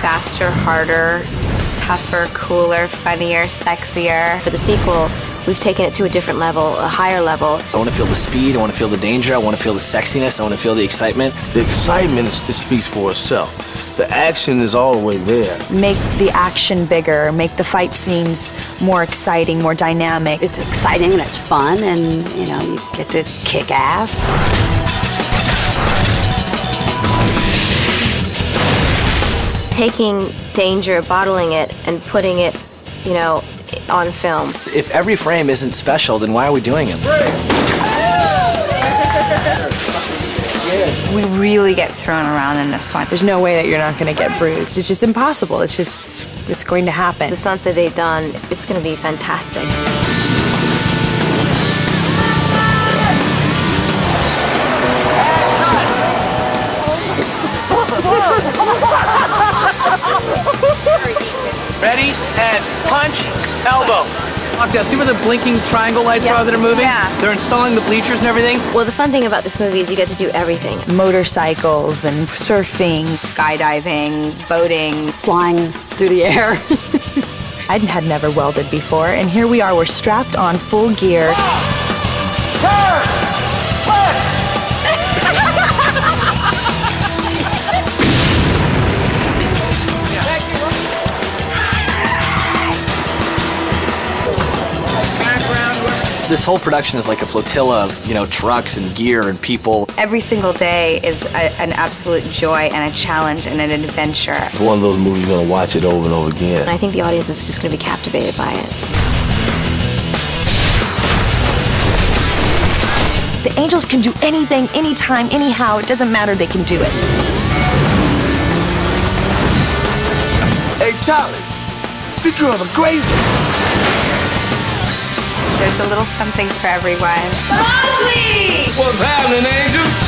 faster, harder, tougher, cooler, funnier, sexier. For the sequel, we've taken it to a different level, a higher level. I want to feel the speed, I want to feel the danger, I want to feel the sexiness, I want to feel the excitement. The excitement is, it speaks for itself. The action is all the way there. Make the action bigger, make the fight scenes more exciting, more dynamic. It's exciting and it's fun, and you know, you get to kick ass. Taking danger, bottling it, and putting it, you know, on film. If every frame isn't special, then why are we doing it? We really get thrown around in this one. There's no way that you're not going to get bruised. It's just impossible. It's just, it's going to happen. The stunts that they've done, it's going to be fantastic. Ready? And punch, elbow. Okay, see where the blinking triangle lights Yeah. are that are moving? Yeah. They're installing the bleachers and everything. Well, the fun thing about this movie is you get to do everything. Motorcycles and surfing. Skydiving, boating. Flying through the air. I had never welded before, and here we are. We're strapped on full gear. This whole production is like a flotilla of, you know, trucks and gear and people. Every single day is a, an absolute joy and a challenge and an adventure. It's one of those movies you're gonna watch it over and over And again. I think the audience is just going to be captivated by it. The Angels can do anything, anytime, anyhow. It doesn't matter. They can do it. Hey, Charlie, these girls are crazy. A little something for everyone. What's happening, angels?